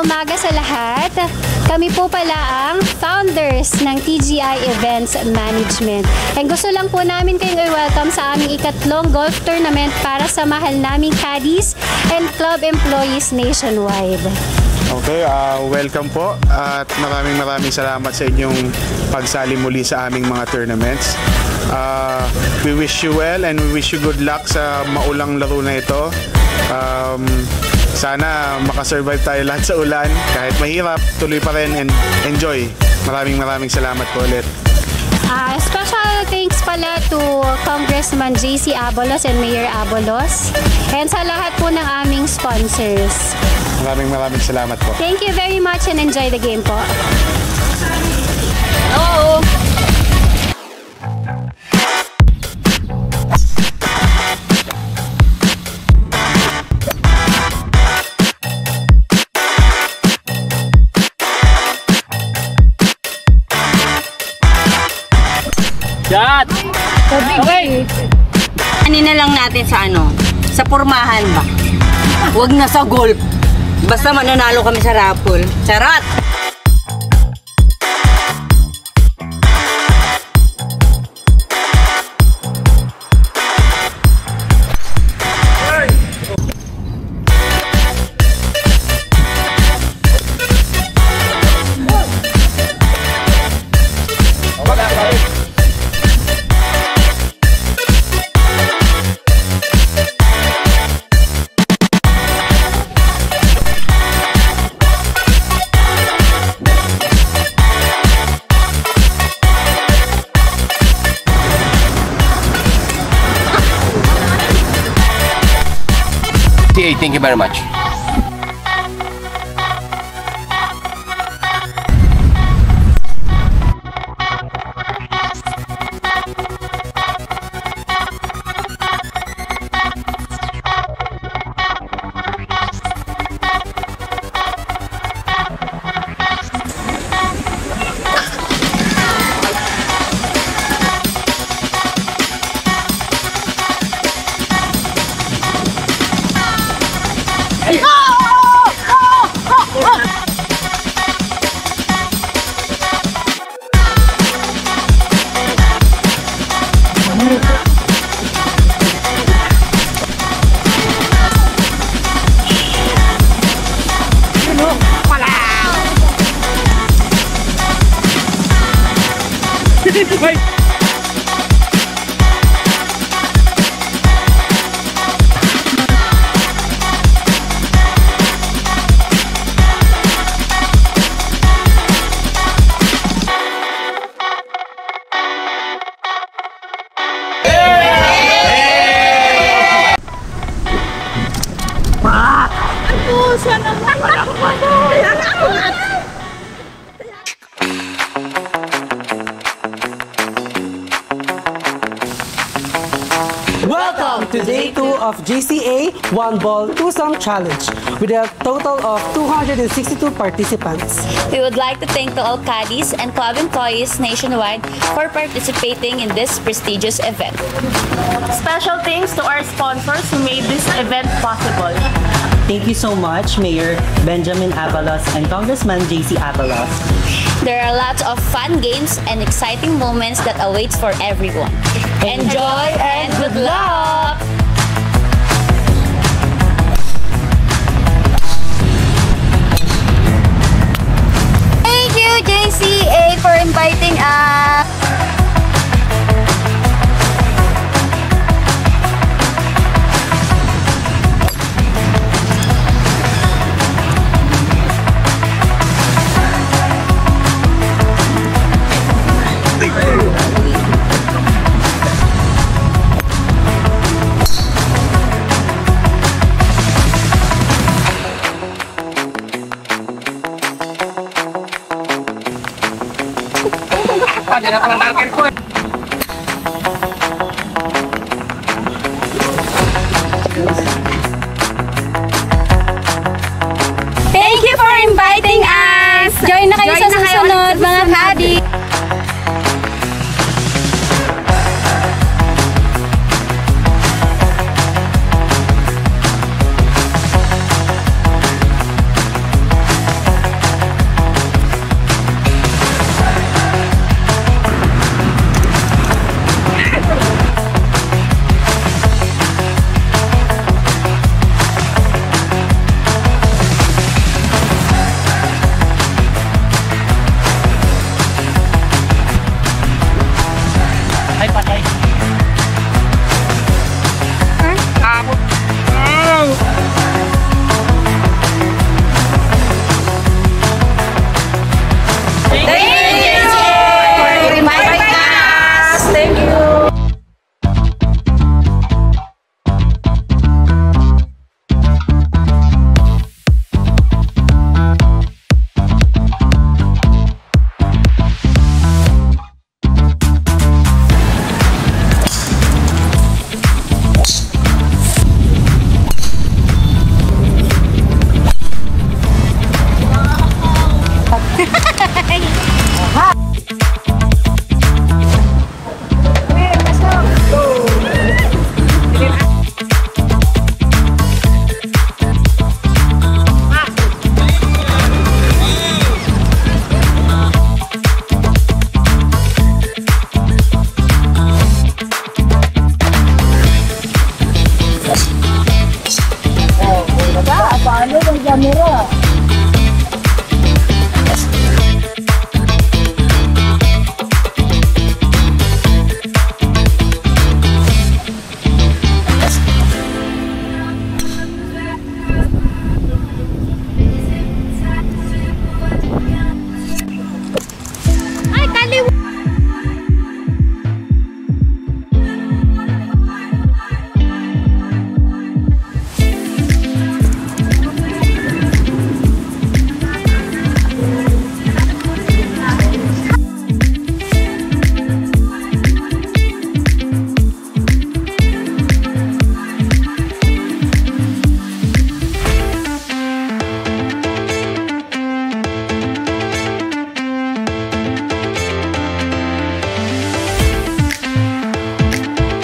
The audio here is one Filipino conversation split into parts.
umaga sa lahat. Kami po pala ang founders ng TGI Events Management. And gusto lang po namin kayong i-welcome sa aming ikatlong golf tournament para sa mahal naming caddies and club employees nationwide. Okay, uh, welcome po at maraming maraming salamat sa inyong pagsali muli sa aming mga tournaments. Uh, we wish you well and we wish you good luck sa maulang laro na ito. Um, sana makasurvive tayo lahat sa ulan. Kahit mahirap, tuloy pa rin and enjoy. Maraming maraming salamat po ulit. Uh, special thanks pala to Congressman JC Abalos and Mayor Abalos and sa lahat po ng aming sponsors. Maraming maraming salamat po. Thank you very much and enjoy the game po. Hello! Shot! Okay. Kanina lang natin sa ano, sa pormahan ba? Huwag na sa golf. Basta mananalo kami sa raffle. Charot! TA, thank you very much. Welcome to day two of GCA One Ball Two Song Challenge with a total of 262 participants. We would like to thank the all caddies and club employees nationwide for participating in this prestigious event. Special thanks to our sponsors who made this event possible. Thank you so much, Mayor Benjamin Avalos and Congressman JC Avalos. There are lots of fun games and exciting moments that awaits for everyone. Enjoy and good luck! Thank you for inviting us! Join na kayo Join sa na susunod, 아니라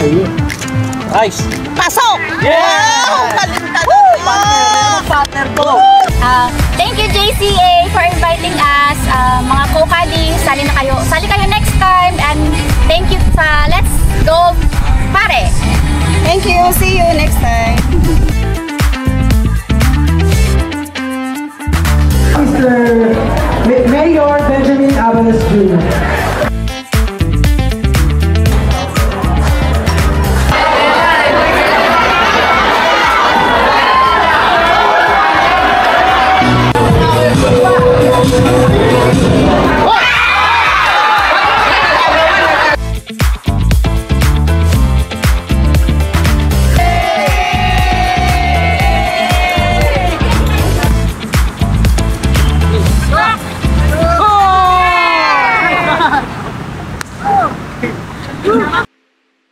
Nice! Pasok! Wow! Talentado mo! Partner ko! Uh, thank you JCA for inviting us. Uh, mga Kokadi, sali na kayo. Sali kayo next time. And thank you sa Let's Go Pare. Thank you. See you next time. Mr. Ma- Mayor Benjamin Avalos Jr.